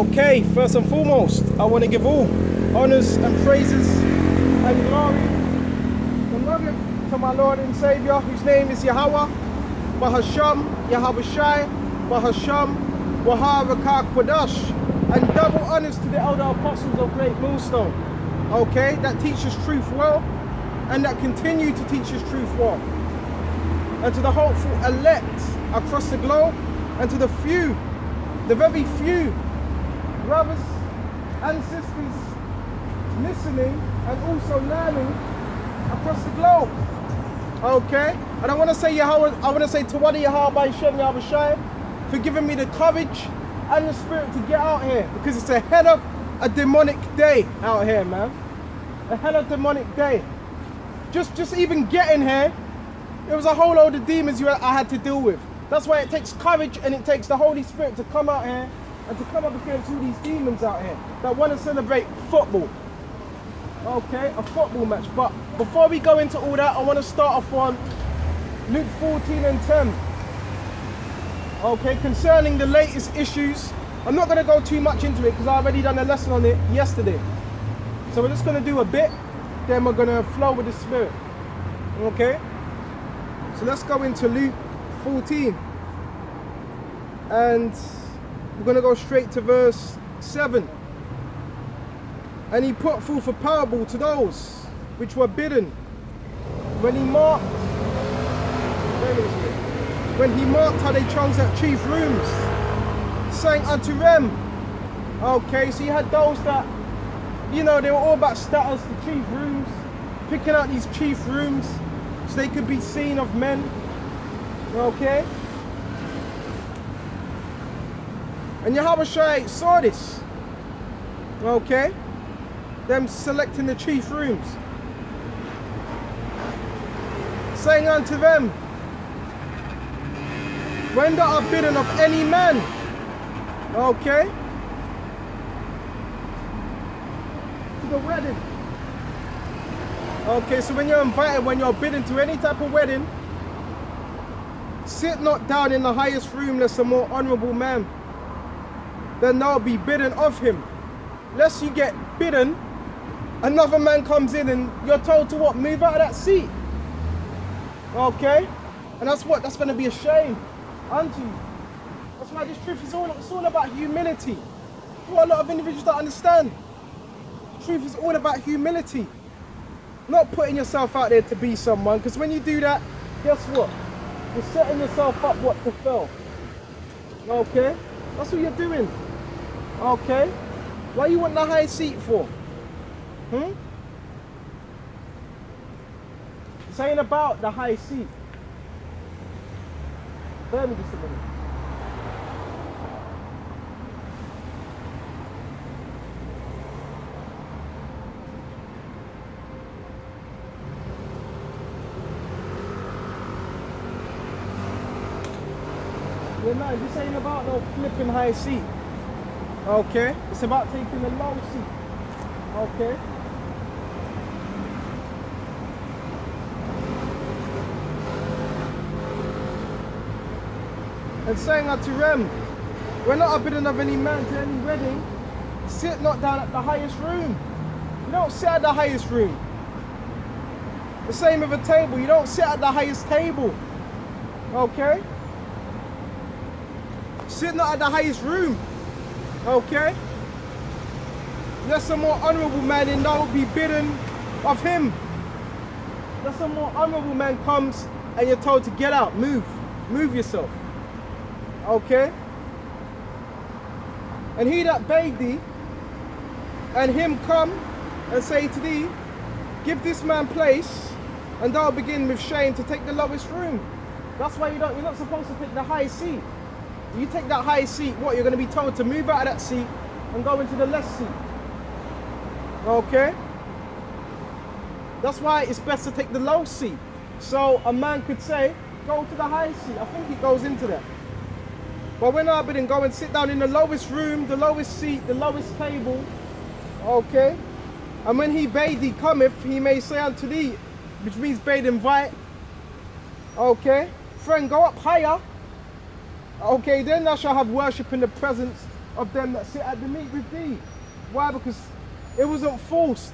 Okay, first and foremost, I want to give all honors and praises and glory and love to my Lord and Savior, whose name is Yahweh, Bahasham, Yahweh Shai, Bahasham, Waharakak Quadash, and double honors to the elder apostles of Great Millstone, okay, that teach us truth well and that continue to teach us truth well. And to the hopeful elect across the globe and to the few, the very few brothers and sisters listening and also learning across the globe. Okay? And I want to say Yahweh, I want to say Tawadi Yahweh by Shem Yahweh for giving me the courage and the spirit to get out here because it's a hell of a demonic day out here, man. A hell of a demonic day. Just just even getting here, it was a whole load of demons you I had to deal with. That's why it takes courage and it takes the Holy Spirit to come out here and to come up against all these demons out here that want to celebrate football. Okay, a football match. But before we go into all that, I want to start off on Luke 14 and 10. Okay, concerning the latest issues, I'm not going to go too much into it because I already done a lesson on it yesterday. So we're just going to do a bit, then we're going to flow with the Spirit. Okay? So let's go into Luke 14. And we're going to go straight to verse 7. And he put forth a parable to those which were bidden when he marked when he marked how they chose out chief rooms, saying unto them, okay, so you had those that, you know, they were all about status, the chief rooms, picking out these chief rooms so they could be seen of men, okay? And Yahweh saw this, okay? Them selecting the chief rooms, saying unto them, when thou art bidden of any man, okay, to the wedding. Okay, so when you're invited, when you're bidden to any type of wedding, sit not down in the highest room lest a more honorable man then they'll be bidden of him. Lest you get bidden, another man comes in and you're told to what? Move out of that seat. Okay? And that's what, that's going to be a shame unto you. That's why this truth is all, it's all about humility. What a lot of individuals don't understand. Truth is all about humility. Not putting yourself out there to be someone, because when you do that, guess what? You're setting yourself up what to fail. Okay? That's what you're doing. Okay? Why you want the high seat for? Hmm? This ain't about the high seat. Bear me just a minute. No, this ain't about no flipping high seat. Okay? It's about taking the low seat. Okay? And saying that to Rem, We're not bidding of any man to any wedding, sit not down at the highest room. You don't sit at the highest room. The same with a table, you don't sit at the highest table. Okay? Sit not at the highest room. Okay? Let some more honorable man and that will be bidden of him. Let some more honorable man comes and you're told to get out, move, move yourself. Okay? And he that bade thee, and him come and say to thee, give this man place, and thou begin with shame to take the lowest room. That's why you don't, you're not supposed to take the high seat. You take that high seat, what, you're going to be told to move out of that seat and go into the left seat. Okay? That's why it's best to take the low seat. So a man could say, go to the high seat. I think it goes into that. But when I didn't go and sit down in the lowest room, the lowest seat, the lowest table, okay? And when he bade thee cometh, he may say unto thee, which means bade invite, okay? Friend, go up higher, okay? Then thou shalt have worship in the presence of them that sit at the meat with thee. Why? Because it wasn't forced.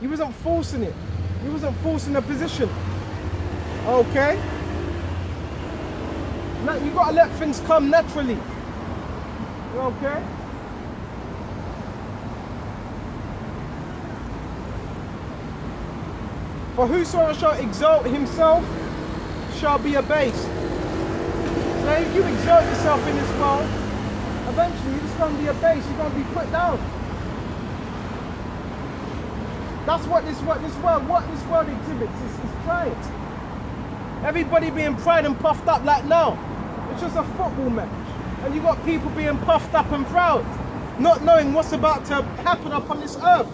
He wasn't forcing it. He wasn't forcing a position. Okay? Now you gotta let things come naturally. Okay? For whosoever shall exalt himself shall be abased. So if you exert yourself in this world, eventually you're just going to be abased, you're going to be put down. That's what this what this world what this world exhibits is, is pride. Everybody being proud and puffed up like now. It's just a football match. And you got people being puffed up and proud, not knowing what's about to happen upon this earth.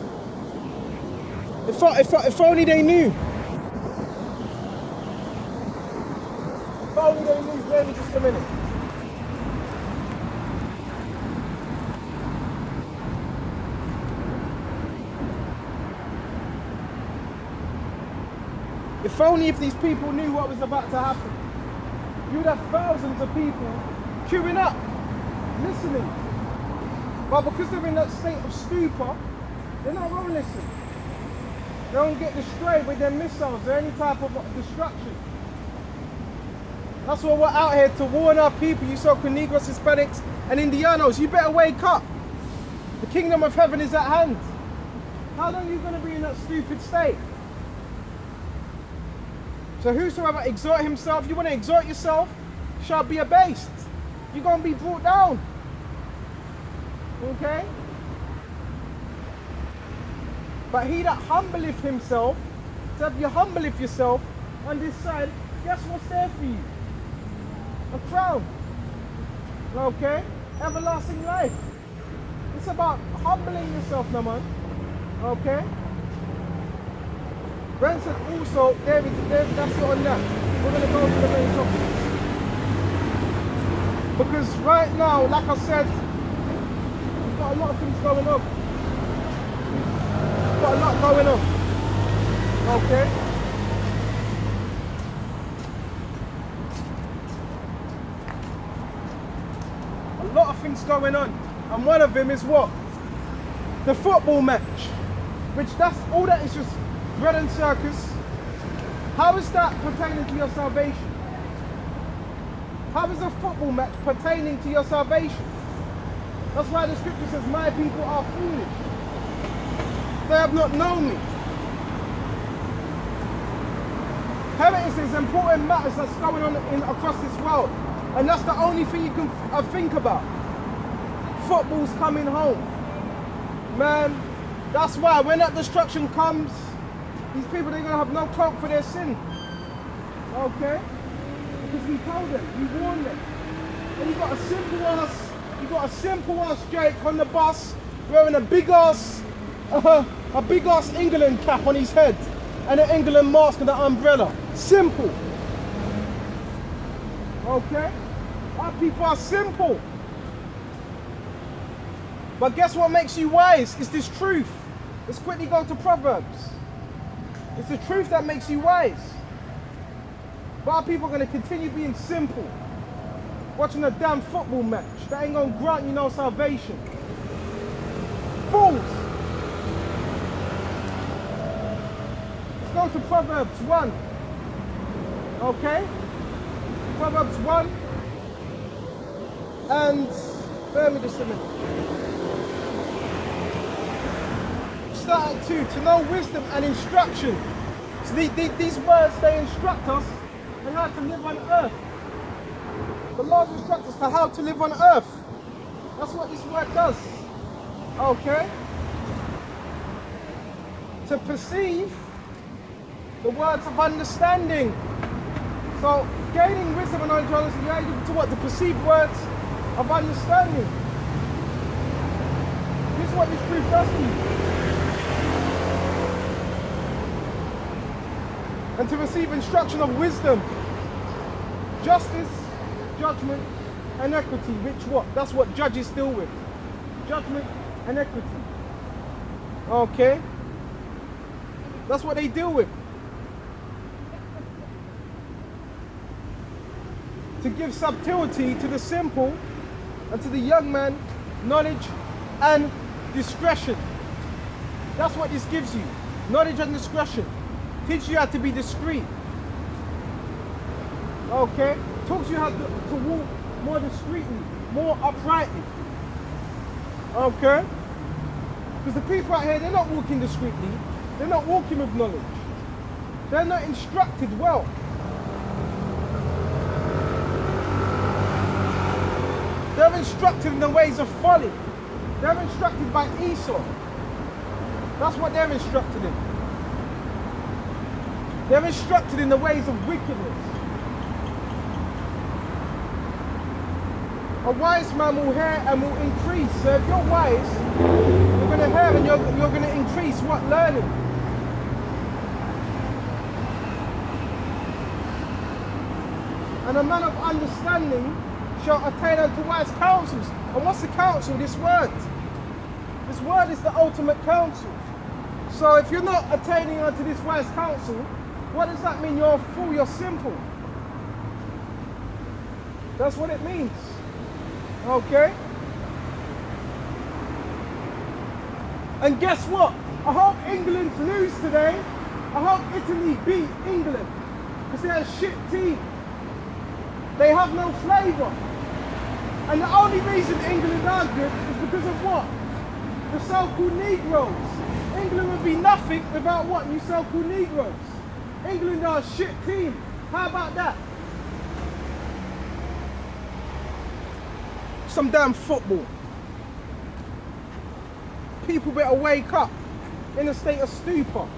If, if, if only they knew. If only they knew. Wait me just a minute. If only if these people knew what was about to happen. You'd have thousands of people queuing up, listening. But because they're in that state of stupor, they're not going to listen. They don't get destroyed with their missiles or any type of destruction. That's why we're out here to warn our people, you so-called Negroes, Hispanics, and Indianos. You better wake up. The kingdom of heaven is at hand. How long are you going to be in that stupid state? So whosoever exhort himself, you want to exhort yourself, shall be abased. You're going to be brought down. Okay? But he that humbleth himself, so if you humbleth yourself on this side, guess what's there for you? A crown. Okay? Everlasting life. It's about humbling yourself, no man. Okay? Branson also, David, David, that's it on that. We're going to go to the main topic. Because right now, like I said, we've got a lot of things going on. We've got a lot going on. Okay? A lot of things going on. And one of them is what? The football match. Which that's all that is just bread and circus. How is that pertaining to your salvation? How is a football match pertaining to your salvation? That's why the scripture says, My people are foolish. They have not known me. Heritage is these important matters that's going on in, across this world. And that's the only thing you can uh, think about. Football's coming home. Man, that's why when that destruction comes, these people, they're going to have no cloak for their sin. Okay? Because we told them, we warned them. And you got a simple ass, you got a simple ass Jake on the bus wearing a big ass, uh, a big ass England cap on his head and an England mask and an umbrella. Simple. Okay? Our people are simple. But guess what makes you wise? It's this truth. Let's quickly go to Proverbs. It's the truth that makes you wise. But our people are going to continue being simple. Watching a damn football match. That ain't going to grant you no salvation. Fools. Let's go to Proverbs 1. Okay? Proverbs 1. And, bear me just a minute. Start at 2. To know wisdom and instruction. So the, the, these words, they instruct us on how to live on earth. The Lord instructs us to how to live on earth. That's what this word does. Okay? To perceive the words of understanding. So gaining wisdom and knowledge, you're able to what? To perceive words of understanding. This is what this truth does to you. And to receive instruction of wisdom, justice, judgment, and equity. Which what? That's what judges deal with. Judgment and equity. Okay? That's what they deal with. To give subtlety to the simple and to the young man knowledge and discretion. That's what this gives you. Knowledge and discretion. Teach you how to be discreet. Okay? Talks you how to, to walk more discreetly, more uprightly. Okay? Because the people out here, they're not walking discreetly. They're not walking with knowledge. They're not instructed well. They're instructed in the ways of folly. They're instructed by Esau. That's what they're instructed in. They're instructed in the ways of wickedness. A wise man will hear and will increase. So if you're wise, you're going to hear and you're, you're going to increase what? Learning. And a man of understanding shall attain unto wise counsels. And what's the counsel? This word. This word is the ultimate counsel. So if you're not attaining unto this wise counsel, what does that mean? You're a fool, you're simple. That's what it means. Okay? And guess what? I hope England lose today. I hope Italy beat England. Because they're a shit team. They have no flavour. And the only reason England are good is because of what? The so-called Negroes. England would be nothing without what? You so-called Negroes. England are a shit team. How about that? Some damn football. People better wake up in a state of stupor.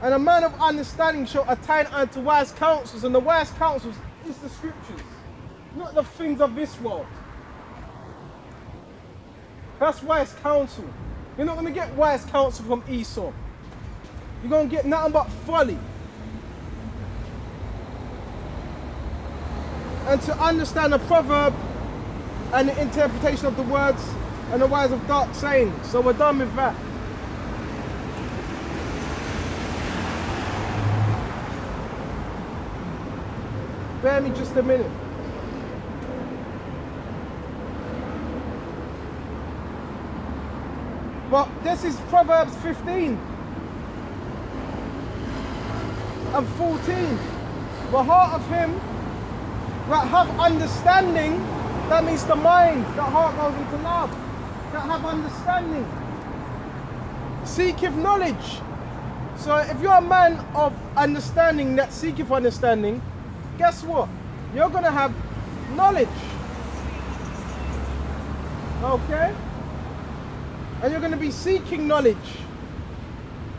And a man of understanding shall attain unto wise counsels, and the wise counsels is the scriptures, not the things of this world. That's wise counsel. You're not going to get wise counsel from Esau. You're going to get nothing but folly. And to understand the proverb and the interpretation of the words and the wise of dark saying. So we're done with that. Bear me just a minute. But this is Proverbs 15 and 14. The heart of him that have understanding, that means the mind, that heart goes into love, that have understanding. Seeketh knowledge. So if you're a man of understanding that seeketh understanding, guess what? You're to have knowledge. Okay? And you're going to be seeking knowledge.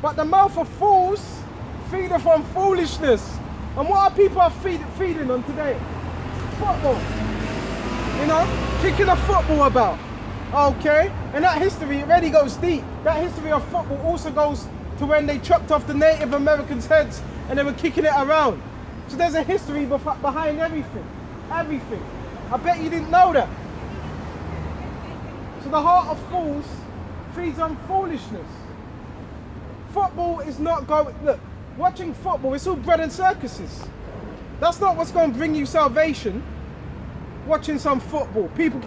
But the mouth of fools feedeth on foolishness. And what are people feed, feeding on today? Football. You know, kicking a football about. Okay? And that history already goes deep. That history of football also goes to when they chopped off the Native Americans' heads and they were kicking it around. So there's a history behind everything. Everything. I bet you didn't know that. So the heart of fools feeds on foolishness. Football is not going, look, watching football, it's all bread and circuses. That's not what's going to bring you salvation. Watching some football, people,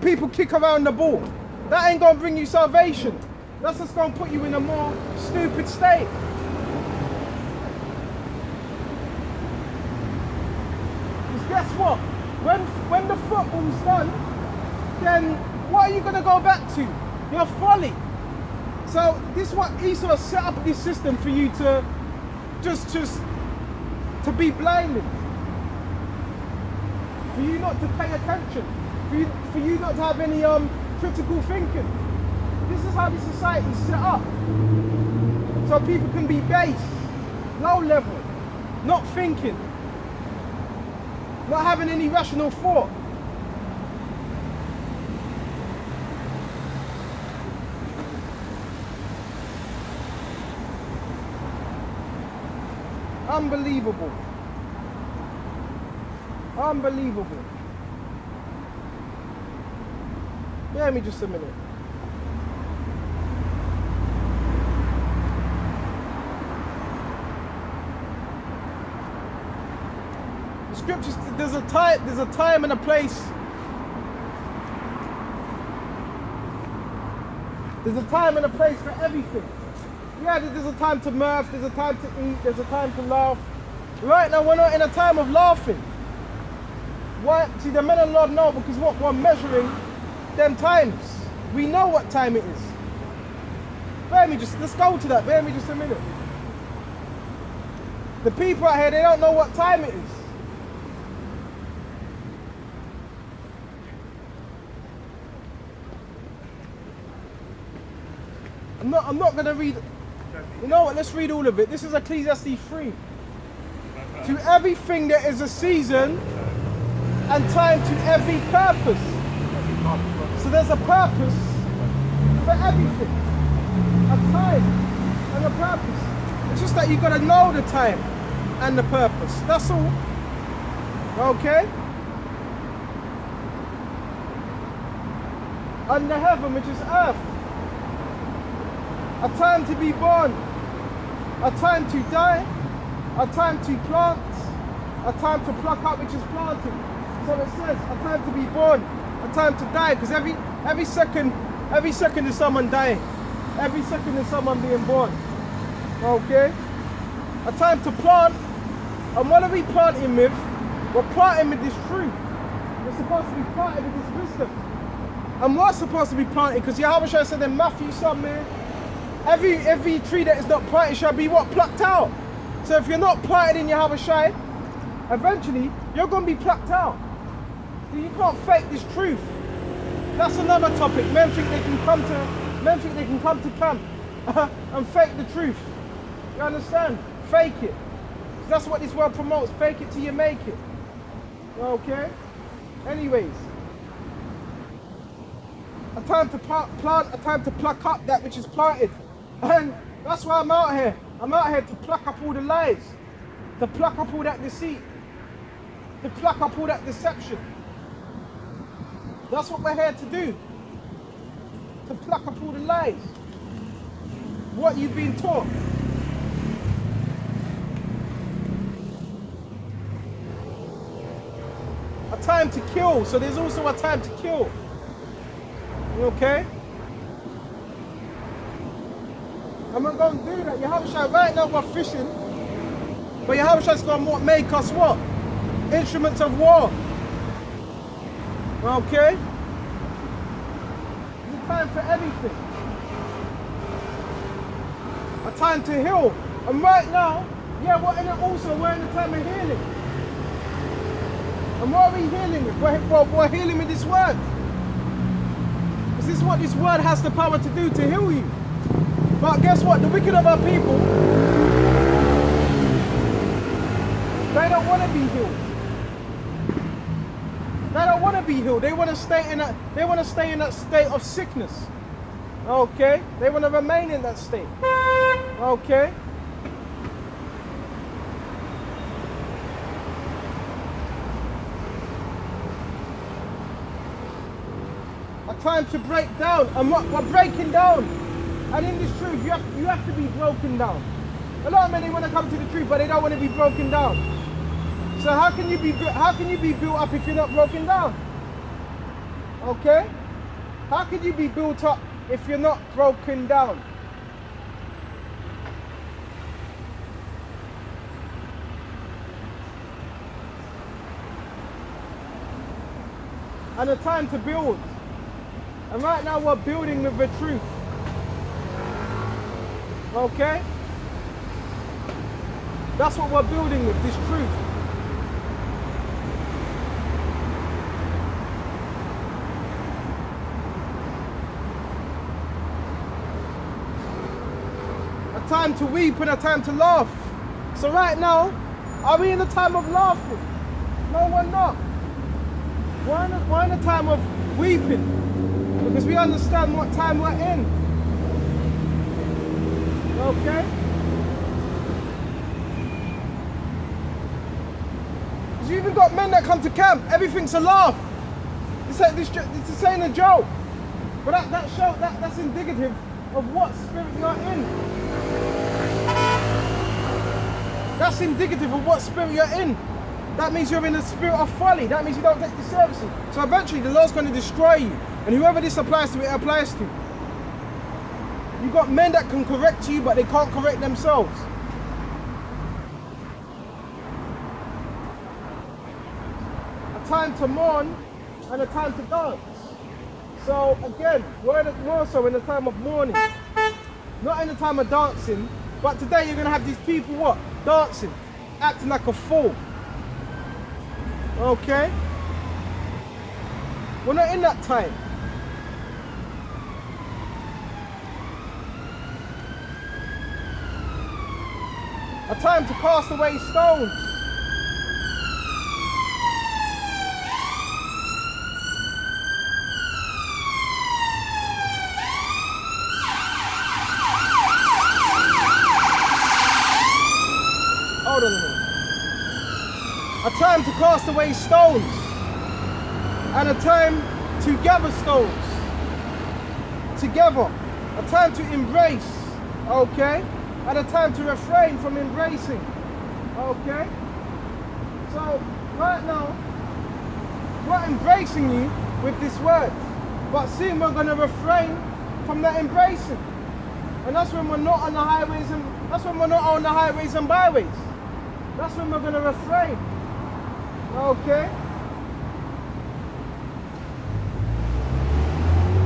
people kick around the ball. That ain't going to bring you salvation. That's just going to put you in a more stupid state. Because guess what? When, when the football's done, then what are you going to go back to? Your folly. So this is what Esau set up this system for you to just just to be blinded. For you not to pay attention. For you, for you not to have any um critical thinking. This is how the society is set up. So people can be base, low level, not thinking, not having any rational thought. Unbelievable. Unbelievable. Bear me just a minute. The scriptures there's a time there's a time and a place. There's a time and a place for everything. Yeah, there's a time to mirth, there's a time to eat, there's a time to laugh. Right now we're not in a time of laughing. Why? See, the men of Lord know because what we're measuring them times. We know what time it is. Bear me just, let's go to that. Bear me just a minute. The people out here, they don't know what time it is. I'm not, I'm not going to read, you know what, let's read all of it. This is Ecclesiastes 3. To everything there is a season and time to every purpose. So there's a purpose for everything. A time and a purpose. It's just that you've got to know the time and the purpose. That's all. Okay? Under heaven, which is earth. A time to be born. A time to die. A time to plant. A time to pluck up, which is planting. So it says, a time to be born. A time to die. Because every every second, every second is someone dying. Every second is someone being born. Okay? A time to plant. And what are we planting with? We're planting with this truth. We're supposed to be planted with this wisdom. And what's supposed to be planted? Because Yahweh said in Matthew somewhere, every every tree that is not planted shall be what? Plucked out. So if you're not planted in Yahweh Shai, eventually you're going to be plucked out. So you can't fake this truth. That's another topic. Men think they can come to men think they can come to camp and fake the truth. You understand? Fake it. That's what this world promotes. Fake it till you make it. Okay? Anyways. A time to plant, a time to pluck up that which is planted. And that's why I'm out here. I'm out here to pluck up all the lies. To pluck up all that deceit. To pluck up all that deception. That's what we're here to do. To pluck up all the lies. What you've been taught. A time to kill. So there's also a time to kill. You okay? I'm not going to do that. Yahushua, right now we're fishing. But Yahushua's going to make us what? Instruments of war. Okay? There's time for everything. A time to heal. And right now, yeah, we're in it also, we're in the time of healing. And what are we healing with? We're, we're, we're healing with this word. Is this is what this word has the power to do to heal you. But guess what? The wicked of our people, they don't want to be healed. They don't want to be healed. They want to stay in a they want to stay in that state of sickness. Okay? They want to remain in that state. Okay? Time to break down. What we're breaking down. And in this truth, you have, you have to be broken down. A lot of men they want to come to the truth, but they don't want to be broken down. So how can you be how can you be built up if you're not broken down? Okay? How can you be built up if you're not broken down? And a time to build. And right now we're building with the truth. Okay? That's what we're building with, this truth. A time to weep and a time to laugh. So right now, are we in a time of laughing? No, we're not. We're in a, we're in a time of weeping because we understand what time we're in. Okay? Because you even got men that come to camp, everything's a laugh. It's like this, it's saying a joke. But that, that show, that, that's indicative of what spirit you're in. That's indicative of what spirit you're in. that means you're in a spirit of folly. That means you don't take the services. So eventually the Lord's going to destroy you. And whoever this applies to, it applies to. You've got men that can correct you, but they can't correct themselves. A time to mourn and a time to dance. So again, we're more so in the time of mourning, not in the time of dancing. But today you're gonna have these people what dancing, acting like a fool. Okay, we're not in that time. A time to cast away stones. Hold on a. A time to cast away stones. And a time to gather stones. Together. A time to embrace. Okay? And a time to refrain from embracing. Okay? So, right now, we're embracing you with this word. But soon we're going to refrain from that embracing. And that's when we're not on the highways and that's when we're not on the highways and byways. That's when we're going to refrain. Okay?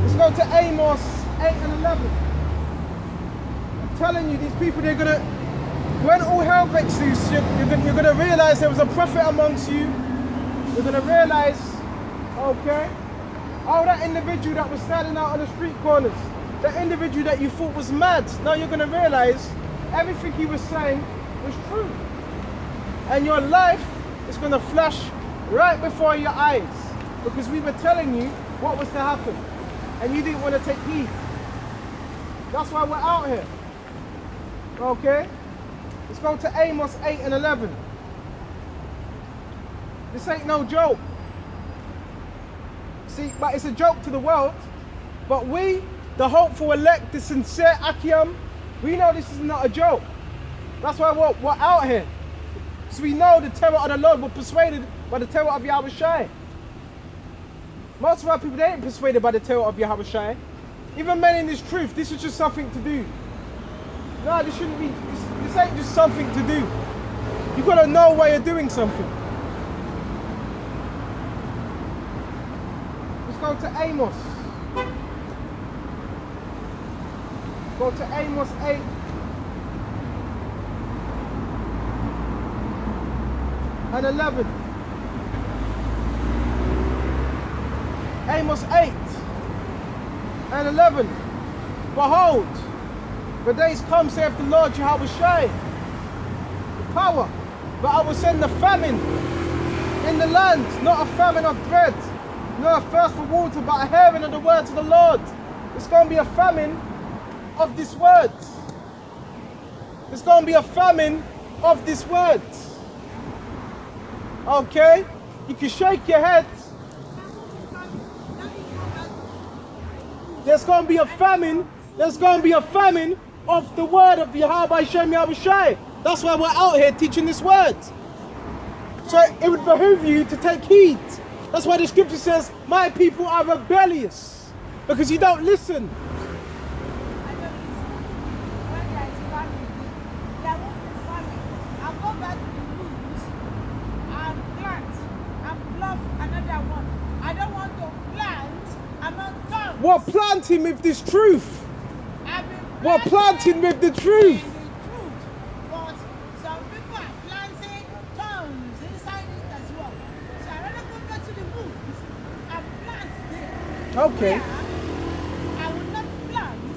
Let's go to Amos 8 and 11. Telling you, these people, they're to, when all hell breaks loose, you're, you're going you're to realize there was a prophet amongst you. You're to realize, okay, oh, that individual that was standing out on the street corners, that individual that you thought was mad, now you're to realize everything he was saying was true. And your life is to flash right before your eyes because we were telling you what was to happen and you didn't want to take heed. That's why we're out here. Okay? Let's go to Amos 8 and 11. This ain't no joke. See, but it's a joke to the world. But we, the hopeful elect, the sincere Akiam, we know this is not a joke. That's why we're, we're out here. So we know the terror of the Lord. We're persuaded by the terror of Yahweh Shai. Most of our people, they ain't persuaded by the terror of Yahweh Shai. Even men in this truth, this is just something to do. No, this shouldn't be, this, ain't just something to do. You've got to know why you're doing something. Let's go to Amos. Go to Amos 8. And 11. Amos 8 and 11. Behold, the days come, saith the Lord Jehovah Shai, the power, but I will send the famine in the land, not a famine of bread, nor a thirst for water, but a hearing of the words of the Lord. It's going to be a famine of this word. It's going to be a famine of this word. Okay? You can shake your head. There's going to be a famine. There's going to be a famine of the word of Yahweh by Shem Yahweh That's why we're out here teaching this word. So it would behoove you to take heed. That's why the scripture says, My people are rebellious. Because you don't listen. We're planting with this truth. We're planting with the truth. But some people are planting tongues inside it as well. So I rather go back to the woods and plant there. Okay. I will not plant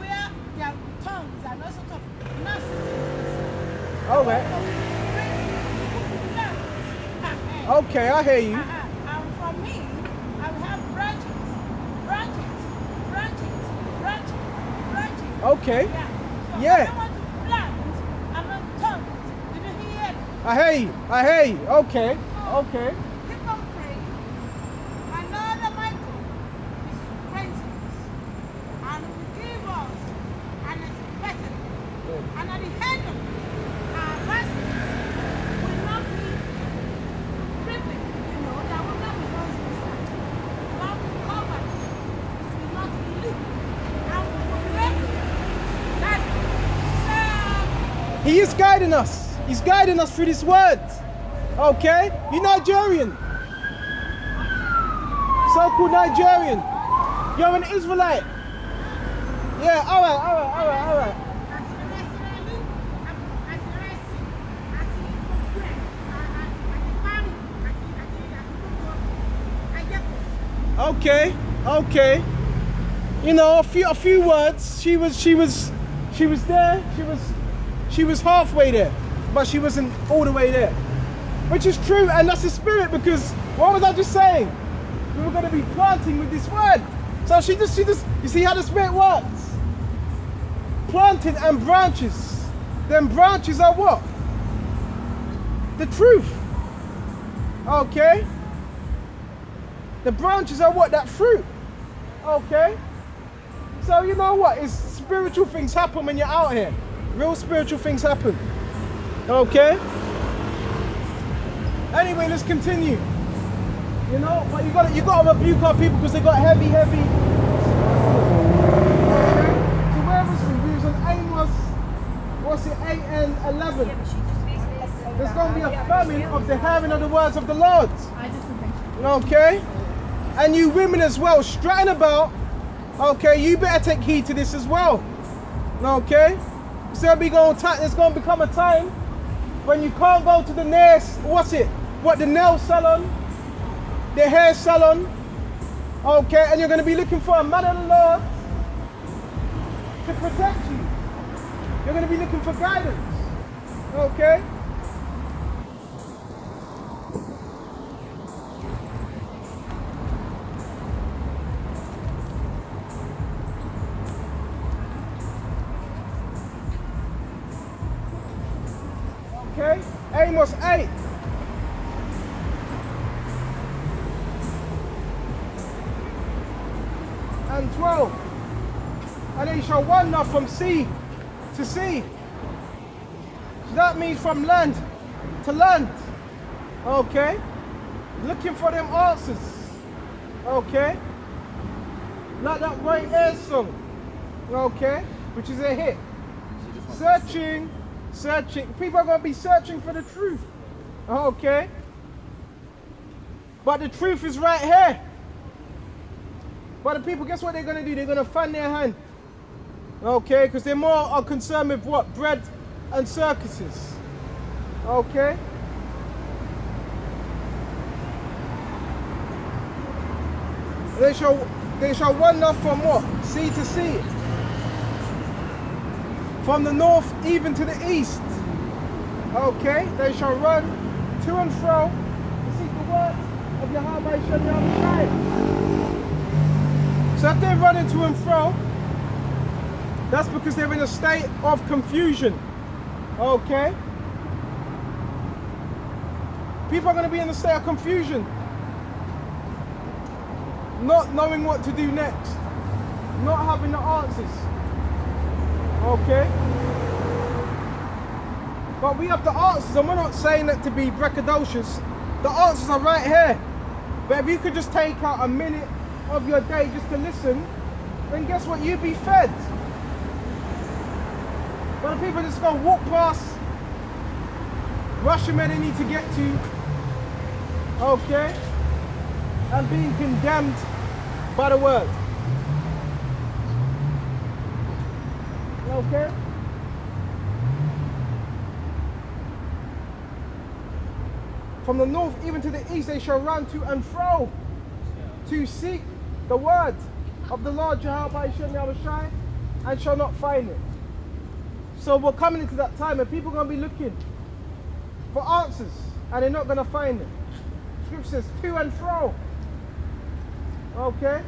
where their tongues are not sort of narcissists. All right. Okay, I hear you. Uh-uh. And from me, I will have branches, branches, branches, branches, branches. Okay. Yeah. So Yeah. I don't want to plant among tongues. Did you hear? You. I hear you. Okay. Oh. Okay. Keep on praying. Another Michael is praising us and will give us an expected. And at the end of our verses will not be He is guiding us. He's guiding us through this word. Okay? You Nigerian. So-called Nigerian. You're an Israelite. Yeah, alright, alright, alright, alright. Okay, okay. You know, a few a few words. She was she was she was there. She was she was halfway there, but she wasn't all the way there. Which is true, and that's the spirit because what was I just saying? We were gonna be planting with this word. So she just she just you see how the spirit works? Planted and branches. Then branches are what? The truth. Okay? The branches are what? That fruit. Okay? So you know what? It's spiritual things happen when you're out here. Real spiritual things happen. Okay? Anyway, let's continue. You know, but you got you got to rebuke our people because they got heavy, heavy. Okay? So where was we? We was on Amos. What's it? Eight and eleven. There's going to be a famine of the hearing of the words of the Lord. Okay? And you women as well, strutting about. Okay, you better take heed to this as well. Okay? So be going time, going to become a time when you can't go to the nearest, what's it? What, the nail salon? The hair salon? Okay, and you're going to be looking for a man of the Lord to protect you. You're going to be looking for guidance. Okay? Shall wander from sea to sea. That means from land to land. Okay? Looking for them answers. Okay? Like that Roy Ayers song. Okay? Which is a hit. Searching searching. People are going to be searching for the truth. Okay? But the truth is right here. But the people, guess what they're going to do? They're going to fan their hand. Okay? Because they're more are concerned with what? Bread and circuses. Okay? They shall, they shall wander from what? Sea to sea from the north even to the east. Okay, they shall run to and fro to seek the word of Yahweh Shai. So if they're running to and fro, that's because they're in a state of confusion. Okay? People are going to be in a state of confusion. Not knowing what to do next. Not having the answers. Okay? But we have the answers, and we're not saying that to be braggadocious. The answers are right here. But if you could just take out a minute of your day just to listen, then guess what? You'd be fed. But the people just go walk past, rushing where they need to get to, okay? And being condemned by the word. Okay? From the north even to the east they shall run to and fro to seek the word of the Lord Jehovah Shai and shall not find it. So we're coming into that time and people are going to be looking for answers and they're not going to find them. Scripture says to and fro. Okay?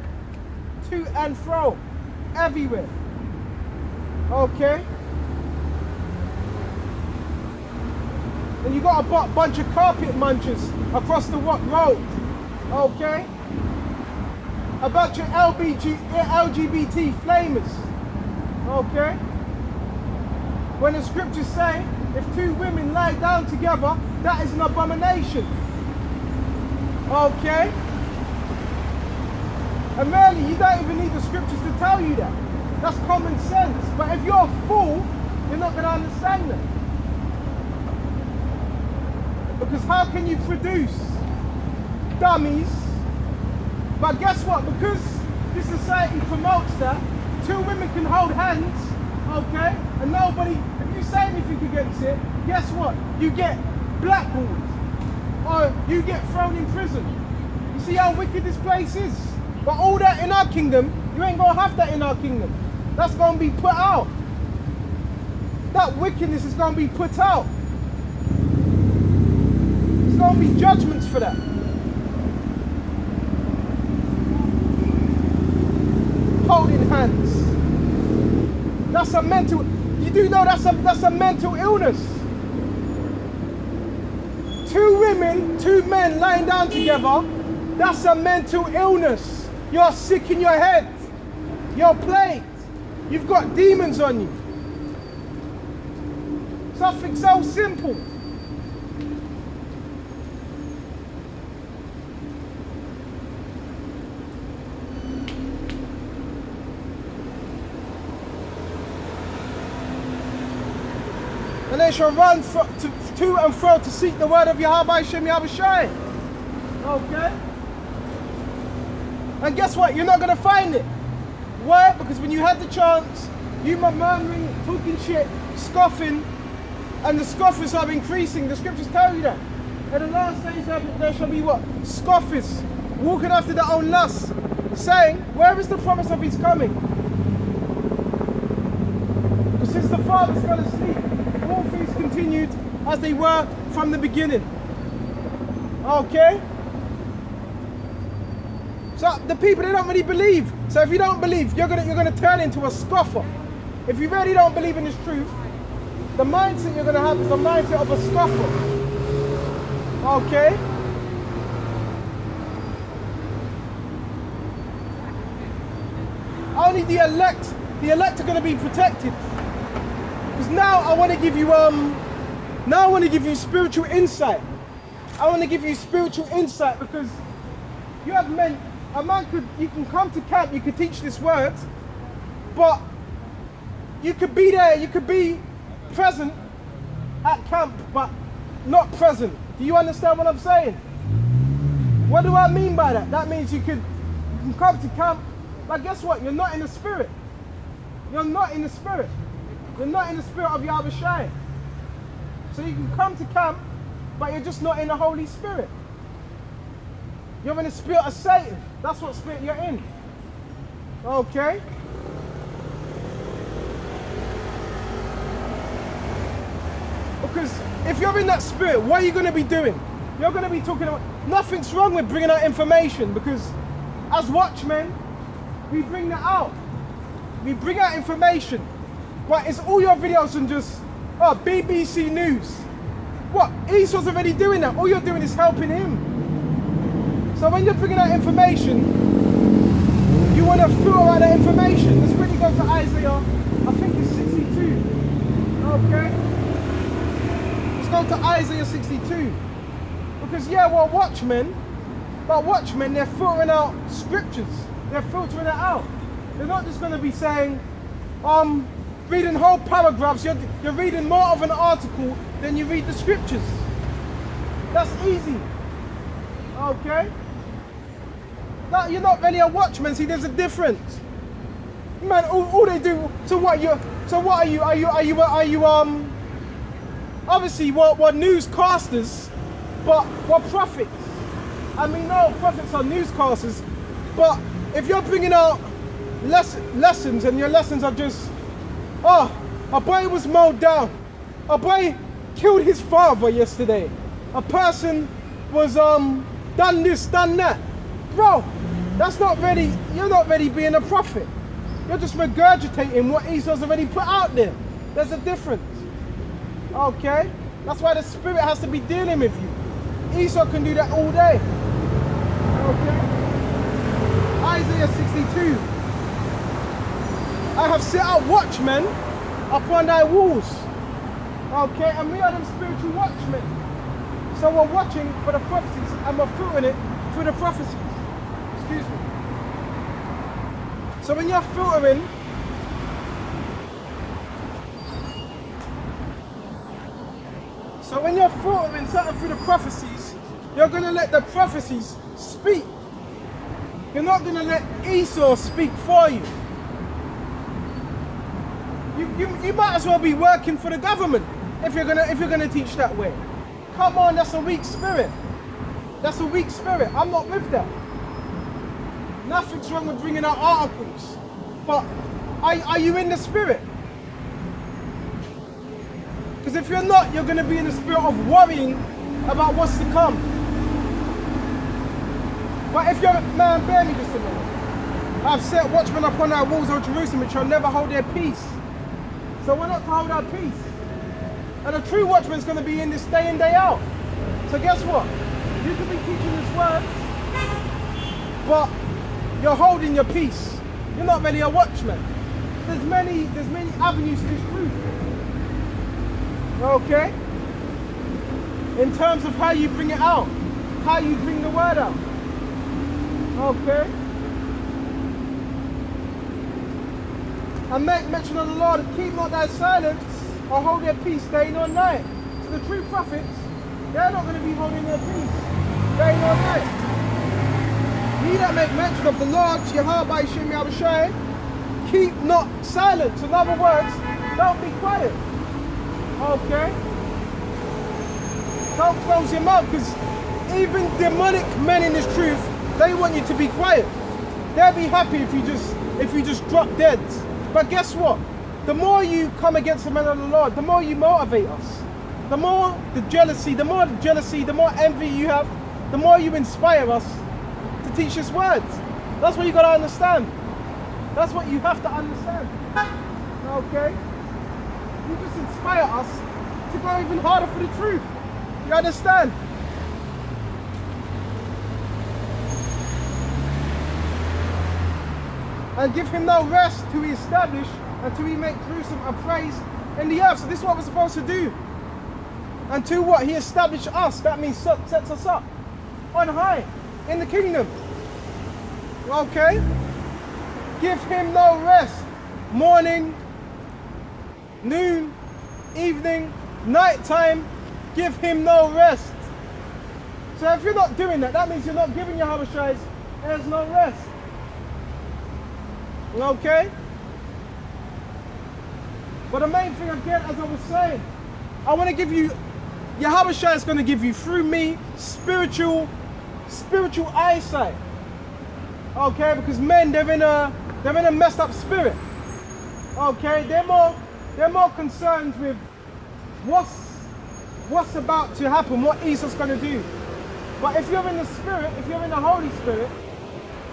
To and fro. Everywhere. Okay? And you got a bunch of carpet munchers across the what road. Okay? A bunch of LBG, LGBT flamers. Okay? When the scriptures say, if two women lie down together, that is an abomination. Okay? And really, you don't even need the scriptures to tell you that. That's common sense. But if you're a fool, you're not going to understand that. Because how can you produce dummies? But guess what? Because this society promotes that, two women can hold hands, okay? And nobody, if you say anything against it, guess what? You get blackballed. Or you get thrown in prison. You see how wicked this place is? But all that in our kingdom, you ain't gonna have that in our kingdom. That's gonna be put out. That wickedness is gonna be put out. There's gonna be judgments for that. Holding hands. That's a mental. You do know that's a that's a mental illness. Two women, two men lying down together. That's a mental illness. You're sick in your head. You're plagued. You've got demons on you. Something so simple. They shall run to, to and fro to seek the word of Yahweh Shem Yahushai. Okay? And guess what? You're not going to find it. Why? Because when you had the chance, you were murmuring, talking shit, scoffing, and the scoffers are increasing. The scriptures tell you that. In the last days there shall be what? Scoffers, walking after their own lusts, saying, Where is the promise of his coming? Because since the fathers fell asleep, continued as they were from the beginning. Okay? So the people they don't really believe. So if you don't believe, you're gonna you're gonna turn into a scoffer. If you really don't believe in this truth, the mindset you're gonna have is the mindset of a scoffer. Okay? Only the elect, the elect are gonna be protected. Because now I want to give you um now I want to give you spiritual insight. I want to give you spiritual insight because you have men a man could you can come to camp, you could teach this word, but you could be there, you could be present at camp, but not present. Do you understand what I'm saying? What do I mean by that? That means you could you can come to camp, but guess what? You're not in the spirit. You're not in the spirit. You're not in the spirit of Yahweh Shai. So you can come to camp, but you're just not in the Holy Spirit. You're in the spirit of Satan. That's what spirit you're in. Okay? Because if you're in that spirit, what are you going to be doing? You're going to be talking about. Nothing's wrong with bringing out information because as watchmen, we bring that out. We bring out information. But it's all your videos and just, oh, BBC News. What? Esau's already doing that. All you're doing is helping him. So when you're bringing out information, you want to filter out that information. Let's quickly go to Isaiah, I think it's 62. Okay? Let's go to Isaiah 62. Because yeah, well, watchmen, but watchmen, they're filtering out scriptures. They're filtering it out. They're not just going to be saying, um, reading whole paragraphs. You're, you're reading more of an article than you read the scriptures. That's easy. Okay? No, you're not really a watchman. See, there's a difference. Man, all, all they do. So what? You. So what are you? Are you? Are you? Are you? Um. Obviously, what? What newscasters, but what prophets? I mean, no, prophets are newscasters, but if you're bringing out less, lessons and your lessons are just, oh, a boy was mowed down, a boy killed his father yesterday, a person was um done this, done that, bro. That's not really. You're not really being a prophet. You're just regurgitating what Esau's already put out there. There's a difference. Okay? That's why the spirit has to be dealing with you. Esau can do that all day. Okay? Isaiah 62. I have set out watchmen upon thy walls. Okay, and we are them spiritual watchmen. So we're watching for the prophecies and we're filtering it through the prophecies. Excuse me. So when you're filtering, So when you're filtering something through the prophecies, you're going to let the prophecies speak. You're not going to let Esau speak for you. You, you. you might as well be working for the government if you're gonna if you're gonna teach that way. Come on, that's a weak spirit. That's a weak spirit. I'm not with that. Nothing's wrong with bringing out articles. But are, are you in the spirit? Because if you're not, you're going to be in the spirit of worrying about what's to come. But if you're, man, bear me just a minute. I've set watchmen upon our walls of Jerusalem which shall never hold their peace. So we're not to hold our peace. And a true watchman's going to be in this day in, day out. So guess what? You could be teaching this word, but you're holding your peace. You're not really a watchman. There's many, there's many avenues to this truth. Okay? In terms of how you bring it out, how you bring the word out. Okay? And make mention of the Lord, keep not thy silence, or hold their peace day nor night. So the true prophets, they're not going to be holding their peace day nor night. He that make mention of the Lord, Yahweh Shem Yahushai, keep not silence. In other words, don't be quiet. Okay? Don't close your mouth because even demonic men in this truth, they want you to be quiet. They'll be happy if you just if you just drop dead. But guess what? The more you come against the men of the Lord, the more you motivate us. The more the jealousy, the more the jealousy, the more envy you have, the more you inspire us to teach His words. That's what you got to understand. That's what you have to understand. Okay? You just inspire us to go even harder for the truth. You understand? And give him no rest to he establish until he make Jerusalem a praise in the earth. So this is what we're supposed to do. And to what? He established us. That means sets us up on high in the kingdom. Okay? Give him no rest. Morning, noon, evening, nighttime. Give him no rest. So if you're not doing that, that means you're not giving your Habashais, there's no rest. Okay? But the main thing again, as I was saying, I want to give you, Yahweh is going to give you through me spiritual, spiritual eyesight. Okay, because men they're in a they're in a messed up spirit. Okay, they're more they're more concerned with what's what's about to happen, what Esau's going to do. But if you're in the spirit, if you're in the Holy Spirit,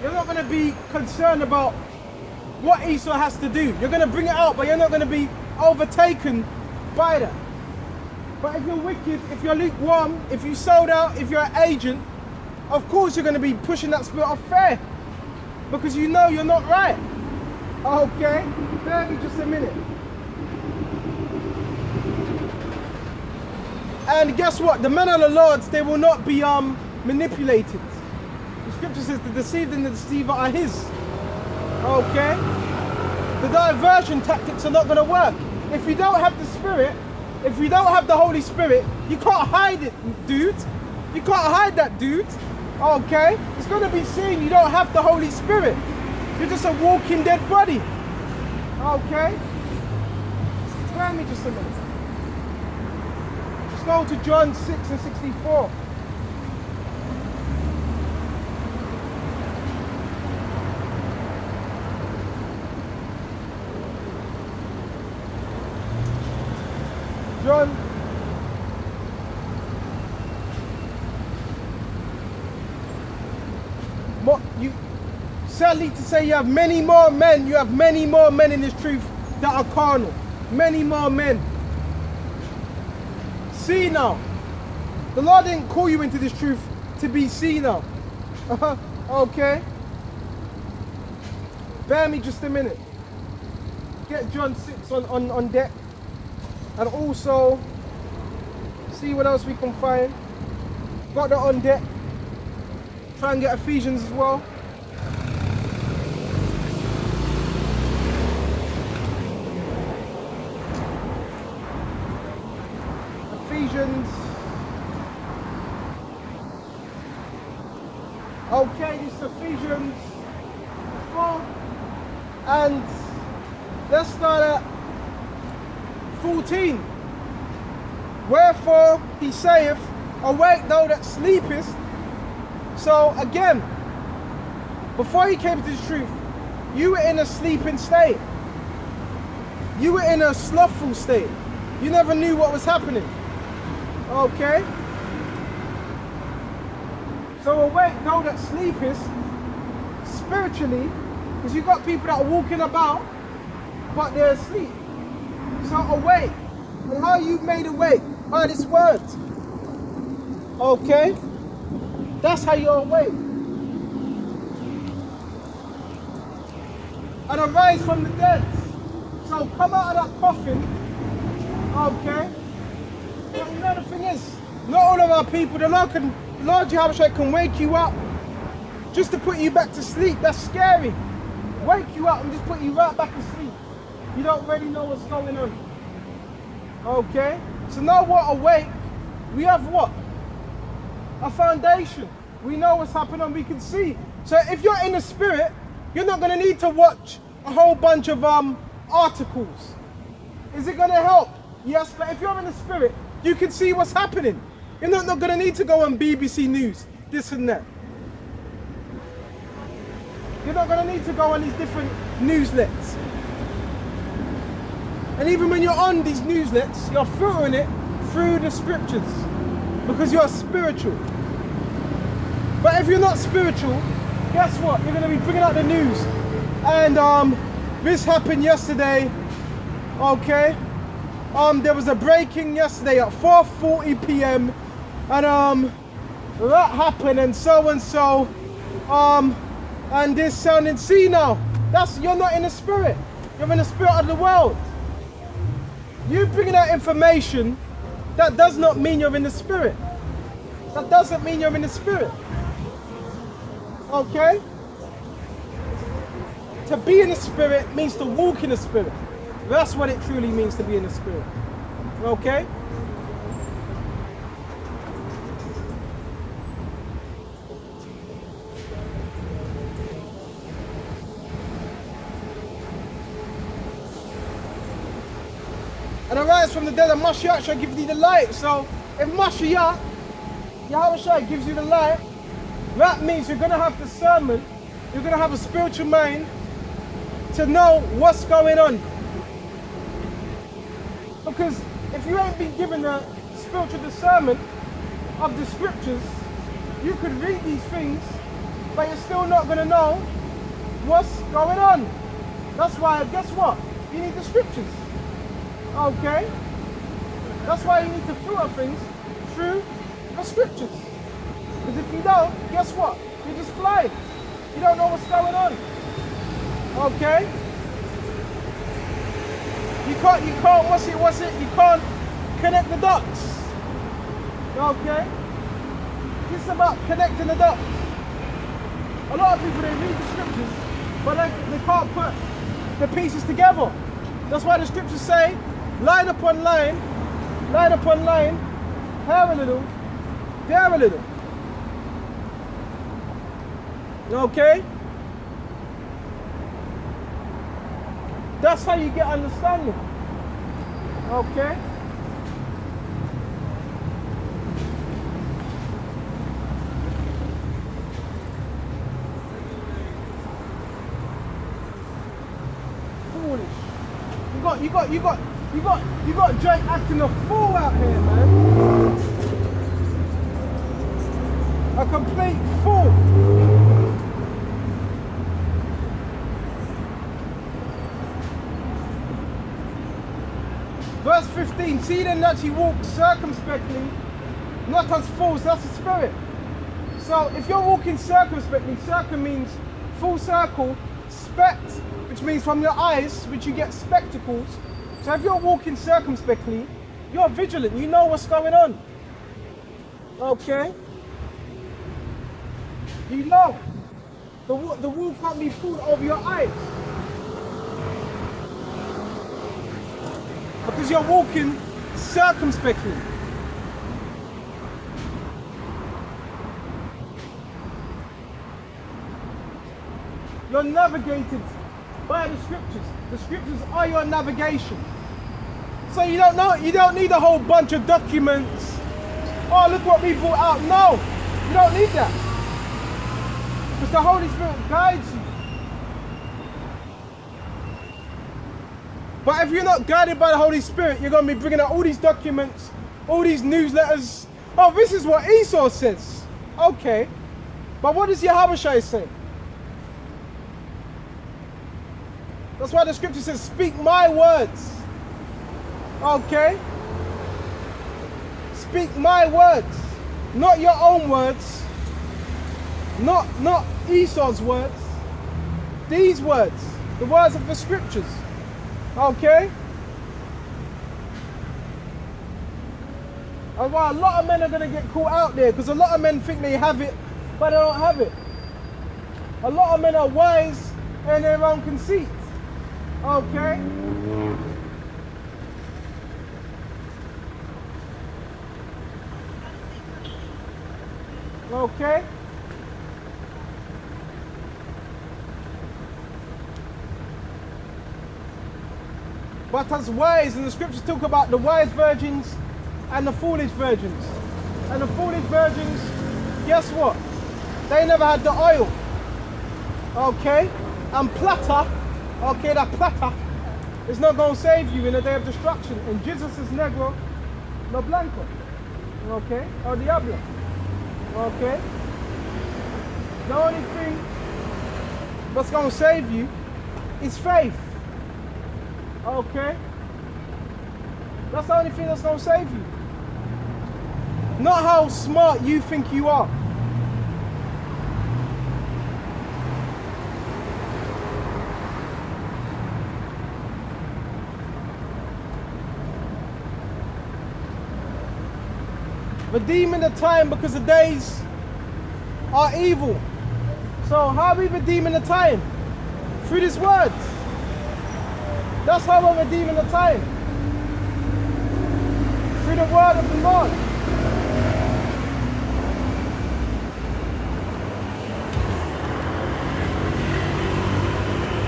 you're not going to be concerned about what Esau has to do. You're going to bring it out, but you're not going to be overtaken by that. But if you're wicked, if you're lukewarm, if you sold out, if you're an agent, of course you're going to be pushing that spirit of fair. Because you know you're not right. Okay? Bear me just a minute. And guess what? The men of the Lords, they will not be um, manipulated. The scripture says the deceived and the deceiver are his. Okay? The diversion tactics are not going to work. If you don't have the Spirit, if you don't have the Holy Spirit, you can't hide it, dude. You can't hide that, dude. Okay? It's going to be seen you don't have the Holy Spirit. You're just a walking dead body. Okay? Spare me just a minute. Let's go to John 6 and 64. John. More, you, sadly to say, you have many more men. You have many more men in this truth that are carnal. Many more men. See now. The Lord didn't call you into this truth to be seen now. okay. Bear me just a minute. Get John 6 on, on, on deck and also see what else we can find. Got that on deck. Try and get Ephesians as well. Ephesians. Okay, is Ephesians 4. And let's start at 14. Wherefore he saith, Awake thou that sleepest. So again, before he came to the truth, you were in a sleeping state. You were in a slothful state. You never knew what was happening. Okay? So awake thou that sleepest spiritually, because you've got people that are walking about, but they're asleep. So awake. And how you made awake? By this word. Okay? That's how you're awake. And arise from the dead. So come out of that coffin. Okay? You know the thing is, not all of our people, the Lord can, Lord Jehovah can wake you up just to put you back to sleep. That's scary. Wake you up and just put you right back to sleep. You don't really know what's going on. Okay? So now what awake, we have what? A foundation. We know what's happening, we can see. So if you're in the spirit, you're not going to need to watch a whole bunch of um, articles. Is it going to help? Yes, but if you're in the spirit, you can see what's happening. You're not, not going to need to go on BBC News, this and that. You're not going to need to go on these different newslets. And even when you're on these newslets, you're filtering it through the scriptures because you're spiritual. But if you're not spiritual, guess what? You're going to be bringing out the news. And um, this happened yesterday. Okay. Um, there was a breaking yesterday at 4:40 p.m. and um, that happened and so and so. Um, and this sounding see now. That's you're not in the spirit. You're in the spirit of the world. You bringing out information, that does not mean you're in the spirit. That doesn't mean you're in the spirit. Okay? To be in the spirit means to walk in the spirit. That's what it truly means to be in the spirit. Okay? and arise from the dead and Mashiach shall give thee the light. So if Mashiach, Yahweh gives you the light, that means you're going to have discernment, you're going to have a spiritual mind to know what's going on. Because if you ain't been given the spiritual discernment of the scriptures, you could read these things, but you're still not going to know what's going on. That's why, guess what? You need the scriptures. Okay? That's why you need to filter things through the scriptures. Because if you don't, guess what? You're just blind. You don't know what's going on. Okay? You can't, you can't, what's it, what's it? You can't connect the dots. Okay? Is about connecting the dots. A lot of people, they read the scriptures, but they, they can't put the pieces together. That's why the scriptures say, line upon line, line upon line, here a little, there a little. Okay? That's how you get understanding. Okay? Foolish. You got, you got, you got, you got, you got Drake acting a fool out here, man. A complete fool. Verse 15, see then that ye walk circumspectly, not as fools, that's the spirit. So if you're walking circumspectly, circum means full circle, spect, which means from your eyes, which you get spectacles. So if you're walking circumspectly, you're vigilant, you know what's going on. Okay? You know. The, the wool can't be pulled over your eyes. because you're walking circumspectly. You're navigated by the scriptures. The scriptures are your navigation. So you don't know, you don't need a whole bunch of documents. Oh, look what we brought out. No, you don't need that. Because the Holy Spirit guides But if you're not guided by the Holy Spirit, you're going to be bringing out all these documents, all these newsletters. Oh, this is what Esau says. Okay. But what does Yahushua say? That's why the scripture says, speak my words. Okay? Speak my words. Not your own words. Not, not Esau's words. These words. The words of the scriptures. Okay? And why a lot of men are going to get caught out there because a lot of men think they have it, but they don't have it. A lot of men are wise in their own conceit. Okay? Okay? But as wise, and the scriptures talk about the wise virgins and the foolish virgins. And the foolish virgins, guess what? They never had the oil. Okay? And platter, okay, that platter is not going to save you in a day of destruction. And Jesus is negro, no blanco. Okay? Or diablo. Okay? The only thing that's going to save you is faith. Okay? That's the only thing that's going to save you. Not how smart you think you are. Redeeming the time because the days are evil. So how are we redeeming the time? Through this word. That's how we're redeeming the time. Through the word of the Lord.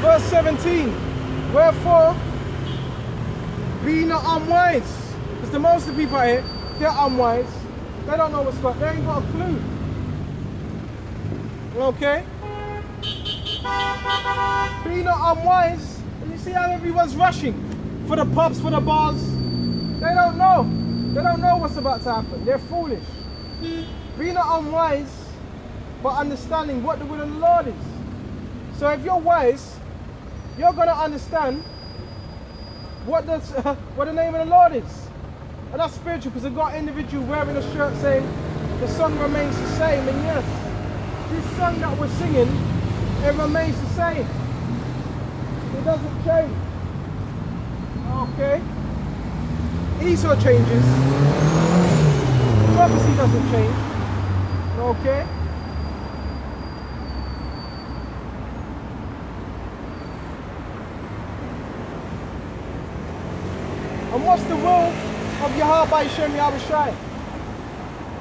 Verse 17. Wherefore, be not unwise. Because the most of the people out here, they're unwise. They don't know what's going on. They ain't got a clue. Okay? Be not unwise. See how everyone's rushing for the pubs, for the bars. They don't know. They don't know what's about to happen. They're foolish. Be not unwise, but understanding what the will of the Lord is. So if you're wise, you're going to understand what the, what the name of the Lord is. And that's spiritual because I've got an individual wearing a shirt saying the song remains the same. And yes, this song that we're singing, it remains the same. Doesn't change. Okay? Esau changes. Prophecy doesn't change. Okay? And what's the will of Yahweh by Shem Yahushai?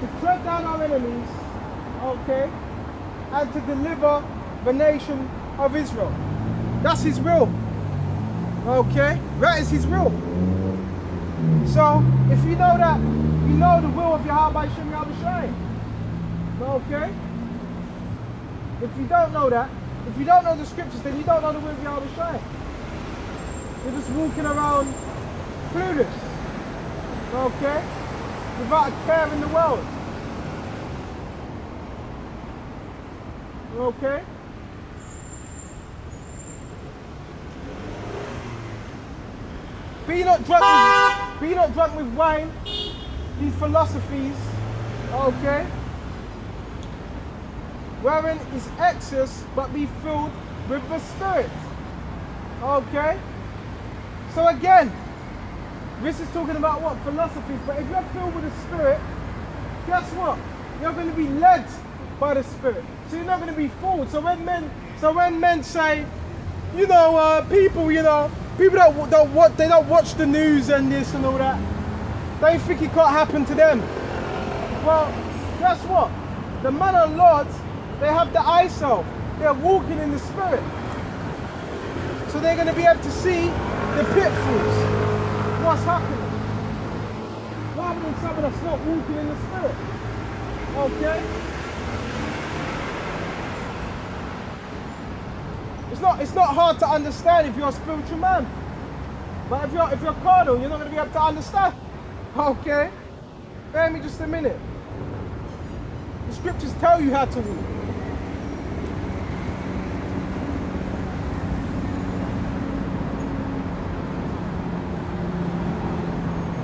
To tread down our enemies, okay, and to deliver the nation of Israel. That's his will. Okay? That is his will. So, if you know that, you know the will of Yahweh Shem Yahushai. Okay? If you don't know that, if you don't know the scriptures, then you don't know the will of your Yahweh You're just walking around clueless. Okay? Without a care in the world. Okay? Be not drunk with, be not drunk with wine, these philosophies, okay? Wherein is excess, but be filled with the Spirit. Okay? So again, this is talking about what? Philosophies. But if you're filled with the Spirit, guess what? You're going to be led by the Spirit. So you're not going to be fooled. So when men, so when men say, you know, uh, people, you know, people don't don't watch, they don't watch the news and this and all that. They think it can't happen to them. Well, guess what? The man of Lord, they have the eye self. they're walking in the spirit. So they're going to be able to see the pitfalls, what's happening. Rather than someone that's not walking in the spirit. Okay? It's not, it's not hard to understand if you're a spiritual man. But if you're if you're carnal, you're not going to be able to understand. Okay? Bear me just a minute. The scriptures tell you how to walk.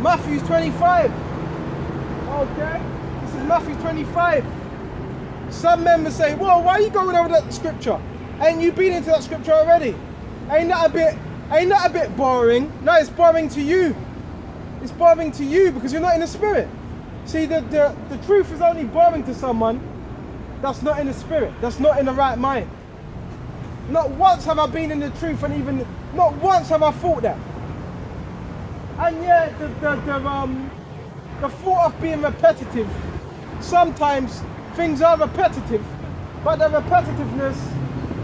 Matthew 25. Okay? This is Matthew 25. Some members say, well, why are you going over that scripture? Ain't you been into that scripture already? Ain't that a bit ain't that a bit boring? No, it's boring to you. It's boring to you because you're not in the spirit. See, the, the, the truth is only boring to someone that's not in the spirit, that's not in the right mind. Not once have I been in the truth and even not once have I thought that. And yet the, the, the, um, the thought of being repetitive, sometimes things are repetitive, but the repetitiveness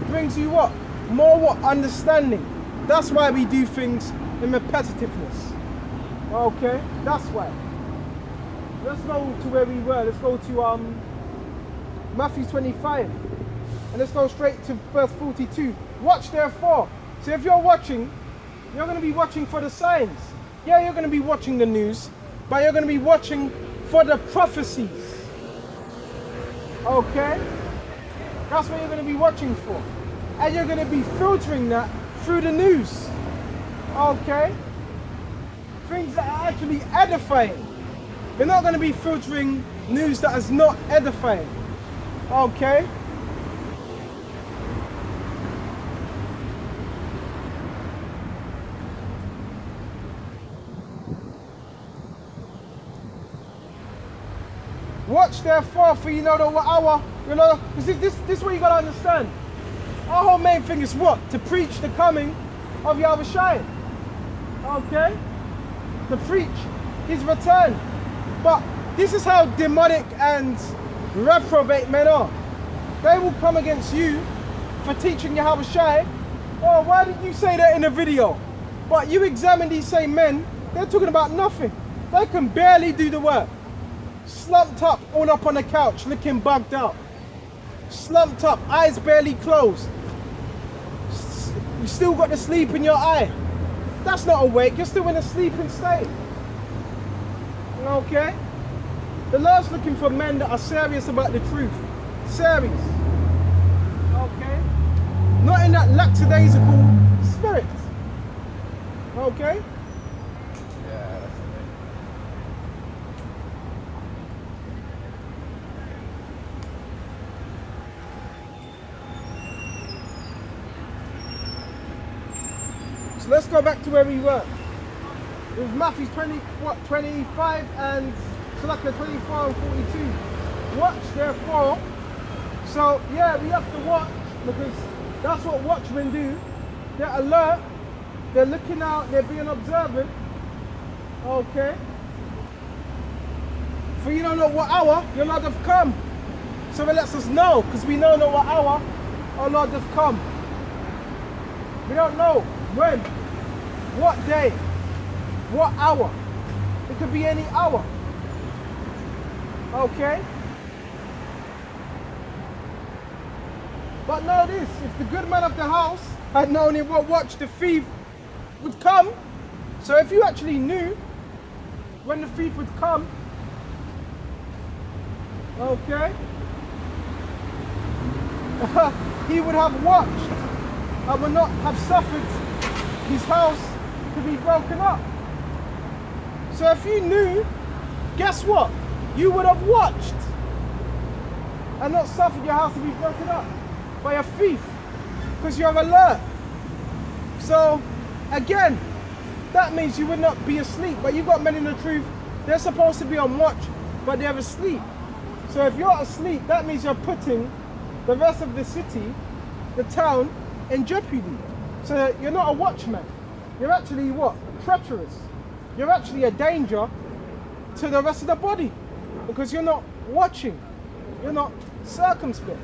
brings you what? More what? Understanding. That's why we do things in repetitiveness. Okay? That's why. Let's go to where we were. Let's go to um, Matthew 25. And let's go straight to verse 42. Watch therefore. So if you're watching, you're going to be watching for the signs. Yeah, you're going to be watching the news, but you're going to be watching for the prophecies. Okay? That's what you're going to be watching for. And you're going to be filtering that through the news. Okay? Things that are actually edifying. You're not going to be filtering news that is not edifying. Okay? Watch therefore, for you know the hour, you know, this, this, this is what you gotta understand. Our whole main thing is what? To preach the coming of Yahweh Shai. Okay? To preach his return. But this is how demonic and reprobate men are. They will come against you for teaching Yahweh Shai. Oh, why didn't you say that in the video? But you examine these same men, they're talking about nothing. They can barely do the work slumped up all up on the couch looking bugged out slumped up eyes barely closed. You still got the sleep in your eye. That's not awake you're still in a sleeping state. Okay? The lord's looking for men that are serious about the truth. Serious. Okay? Not in that lackadaisical spirit. Okay go back to where we were. It was Matthew 20, what, 25 and Salaka 24 and 42. Watch their therefore. So yeah, we have to watch because that's what watchmen do. They're alert, they're looking out, they're being observant. Okay. For you don't know what hour your Lord have come. So it lets us know, because we don't know what hour our Lord has come. We don't know when, what day, what hour. It could be any hour. Okay? But know this, if the good man of the house had known in what watch the thief would come, so if you actually knew when the thief would come, okay, he would have watched and would not have suffered his house to be broken up. So if you knew, guess what? You would have watched and not suffered your house to be broken up by a thief because you're alert. So again, that means you would not be asleep. But you've got men in the truth, they're supposed to be on watch, but they're asleep. So if you're asleep, that means you're putting the rest of the city, the town, in jeopardy. So you're not a watchman. You're actually what? Treacherous. You're actually a danger to the rest of the body because you're not watching. You're not circumspect.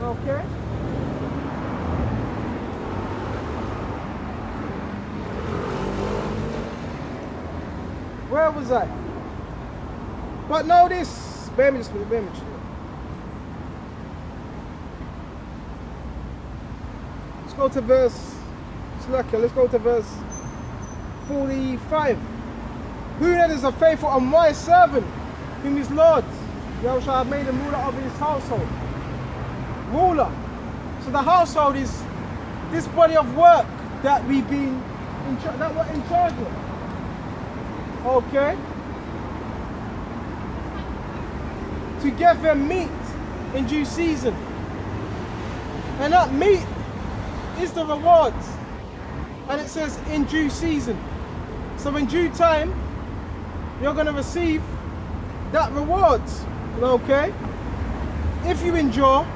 Okay? Where was I? But notice, bear me just bear me just. Let's go to verse, Slacker, let's go to verse 45. Who then is a faithful and wise servant, whom his Lord, Yahushua, have made a ruler of his household? Ruler. So the household is this body of work that we've been, in that we're in charge of. Okay? To give them meat in due season. And that meat is the rewards. And it says in due season. So in due time, you're going to receive that reward, Okay? If you endure.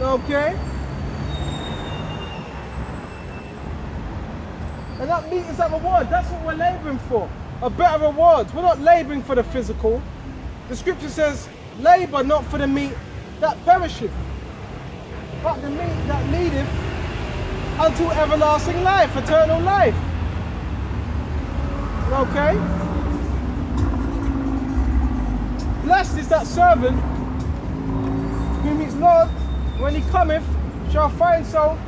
Okay? And that meat is that reward. That's what we're laboring for. A better reward. We're not laboring for the physical. The scripture says, labor not for the meat that perisheth, but the meat that leadeth unto everlasting life, eternal life. Okay? Blessed is that servant whom his Lord, when he cometh, shall find so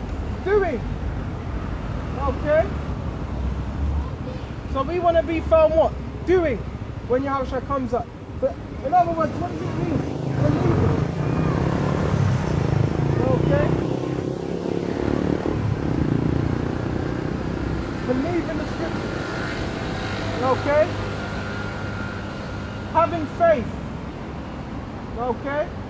doing. Okay? So we want to be found what? Doing when Yahushua comes up. But in other words, what does it mean? Believing. Okay? Believe in the scriptures. Okay? Having faith. Okay?